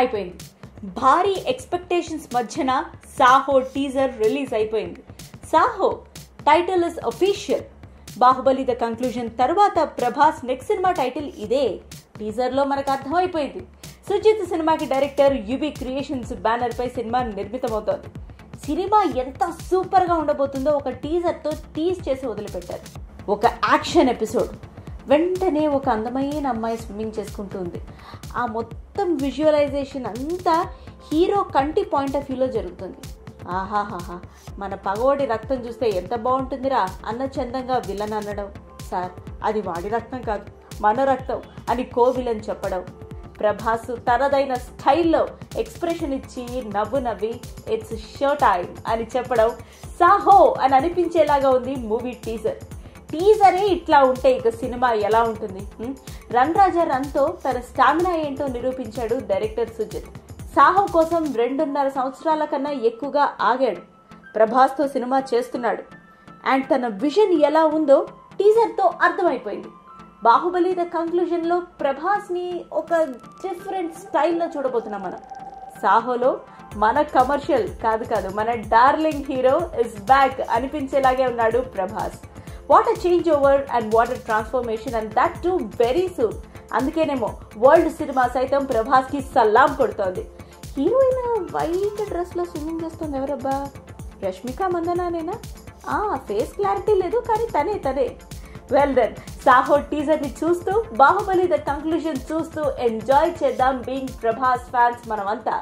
అయిపోయింది. భారీ ఎక్స్పెక్టేషన్స్ మధ్యన సాహో టీజర్ రిలీజ్ అయిపోయింది. Saaho title is official Baahubali the conclusion తర్వాత ప్రభాస్ నెక్స్ట్ సినిమా టైటిల్ ఇదే. టీజర్లో మనకు అర్థమైపోయింది. సుజిత్ సినిమాకి డైరెక్టర్ యుబి క్రియేషన్స్ బ్యానర్ పై సినిమా నిర్మితమవుతోంది. సినిమా ఎంత సూపర్గా ఉండబోతుందో ఒక టీజర్తో టీజ్ చేసి వదిలిపెట్టారు. ఒక యాక్షన్ ఎపిసోడ్ వెంటనే ఒక అందమైన అమ్మాయి స్విమ్మింగ్ చేసుకుంటుంది. ఆ మొత్తం విజువలైజేషన్ అంతా హీరో కంటి పాయింట్ ఆఫ్ వ్యూలో జరుగుతుంది. ఆహాహాహా మన పగోడి రక్తం చూస్తే ఎంత బాగుంటుందిరా అన్న చందంగా విలన్ అనడం. సార్ అది వాడి రక్తం కాదు మన రక్తం అని కోవిలన్ చెప్పడం. ప్రభాస్ తనదైన స్టైల్లో ఎక్స్ప్రెషన్ ఇచ్చి నవ్వు నవ్వి ఇట్స్ షో టైమ్ అని చెప్పడం. సాహో అని అనిపించేలాగా ఉంది మూవీ టీజర్. టీజరే ఇట్లా ఉంటే ఇక సినిమా ఎలా ఉంటుంది? రన్ రాజా రన్తో తన స్టామినా ఏంటో నిరూపించాడు డైరెక్టర్ సుజిత్. సాహో కోసం రెండున్నర సంవత్సరాల కన్నా ఎక్కువగా ఆగాడు. ప్రభాస్తో సినిమా చేస్తున్నాడు. అండ్ తన విజన్ ఎలా ఉందో టీజర్తో అర్థమైపోయింది. బాహుబలి ద కంక్లూజన్లో ప్రభాస్ని ఒక డిఫరెంట్ స్టైల్లో చూడబోతున్నాం మనం. సాహోలో మన కమర్షియల్ కాదు కాదు మన డార్లింగ్ హీరో ఇస్ బ్యాక్ అనిపించేలాగే ఉన్నాడు Prabhas. What a change over and what a transformation and that too very soon అందుకేనేమో వరల్డ్ సినిమా సైతం ప్రభాస్కి సల్లాం సలాం కొడుతోంది. హీరోయిన్ వైట్ డ్రెస్లో స్విమ్మింగ్ చేస్తుంది ఎవరబ్బా? రష్మిక మందనానేనా? ఆ ఫేస్ క్లారిటీ లేదు కానీ తనే తనే. వెల్ దెన్ సాహో టీజర్ని చూస్తూ బాహుబలి ద కంక్లూజన్ చూస్తూ ఎంజాయ్ చేద్దాం బీయింగ్ ప్రభాస్ ఫ్యాన్స్ మనమంతా.